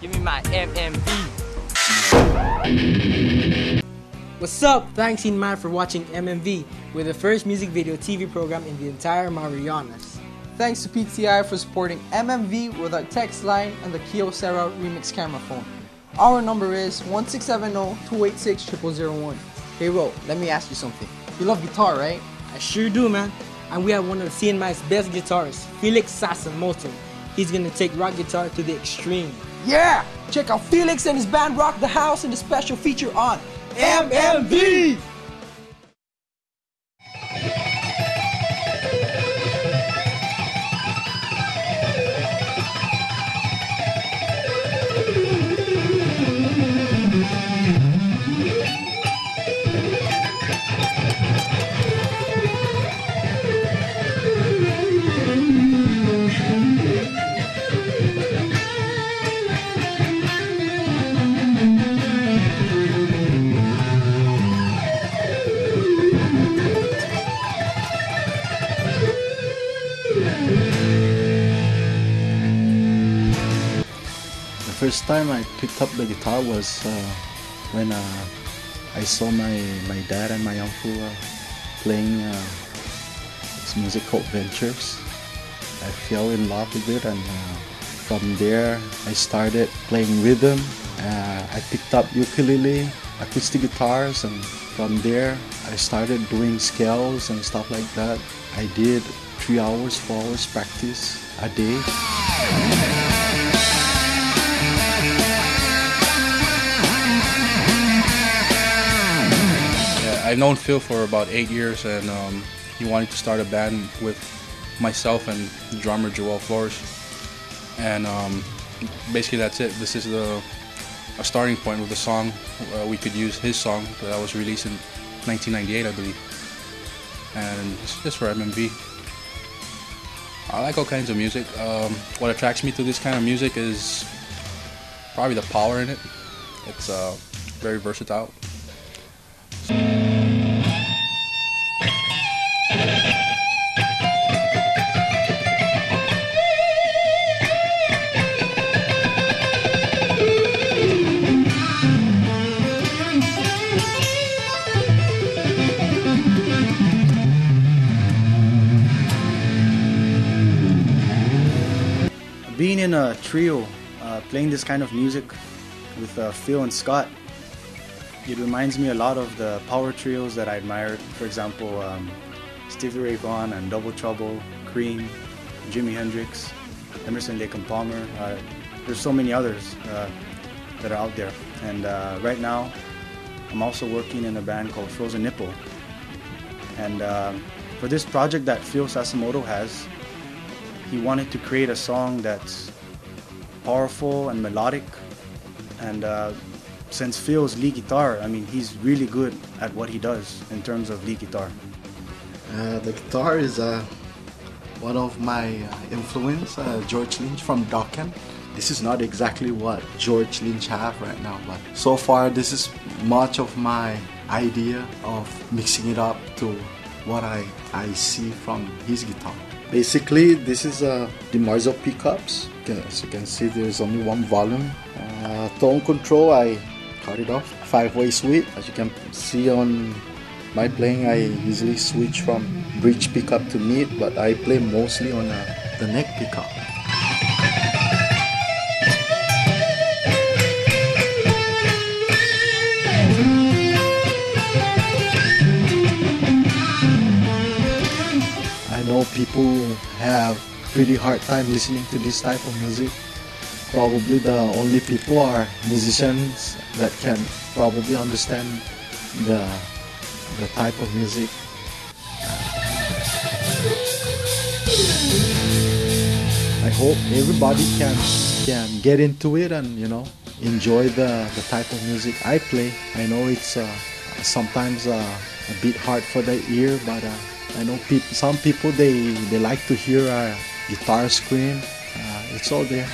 Give me my MMV. What's up? Thanks in Matt for watching MMV. We're the first music video TV program in the entire Marianas. Thanks to PTI for supporting MMV with our text line and the Kyocera remix camera phone. Our number is 1670-286-0001. Hey Ro, let me ask you something. You love guitar, right? I sure do, man. And we have one of CNMI's best guitarists, Felix Sasamoto. He's gonna take rock guitar to the extreme. Yeah! Check out Felix and his band Rock the House in the special feature on MMV! First time I picked up the guitar was uh, when uh, I saw my, my dad and my uncle uh, playing uh, this music called Ventures. I fell in love with it and uh, from there I started playing rhythm. Uh, I picked up ukulele, acoustic guitars and from there I started doing scales and stuff like that. I did three hours, four hours practice a day. I've known Phil for about eight years, and um, he wanted to start a band with myself and drummer Joel Flores. And um, basically, that's it. This is the a starting point with the song. Uh, we could use his song that was released in 1998, I believe, and it's just for MMV. I like all kinds of music. Um, what attracts me to this kind of music is probably the power in it. It's uh, very versatile. Being in a trio, uh, playing this kind of music with uh, Phil and Scott, it reminds me a lot of the power trios that I admire. For example, um, Stevie Ray Vaughan and Double Trouble, Cream, Jimi Hendrix, Emerson, Lake and Palmer. Uh, there's so many others uh, that are out there. And uh, right now, I'm also working in a band called Frozen Nipple. And uh, for this project that Phil Sasamoto has, he wanted to create a song that's powerful and melodic. And uh, since Phil's lead guitar, I mean, he's really good at what he does in terms of lead guitar. Uh, the guitar is uh, one of my uh, influence, uh, George Lynch from Dokken. This is not exactly what George Lynch have right now, but so far this is much of my idea of mixing it up to what I, I see from his guitar. Basically, this is uh, DiMarzio pickups. As you can see, there's only one volume. Uh, tone control, I cut it off. Five-way switch. As you can see on my playing, I usually switch from bridge pickup to mid, but I play mostly on uh, the neck pickup. Know people have pretty hard time listening to this type of music. Probably the only people are musicians that can probably understand the the type of music. I hope everybody can can get into it and you know enjoy the, the type of music I play. I know it's uh, sometimes uh, a bit hard for the ear, but uh, I know peop- some people they they like to hear a guitar scream. Uh, it's all there.